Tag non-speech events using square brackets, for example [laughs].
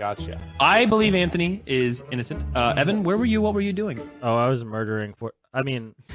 Gotcha. I believe Anthony is innocent. Uh, Evan, where were you? What were you doing? Oh, I was murdering for. I mean, [laughs]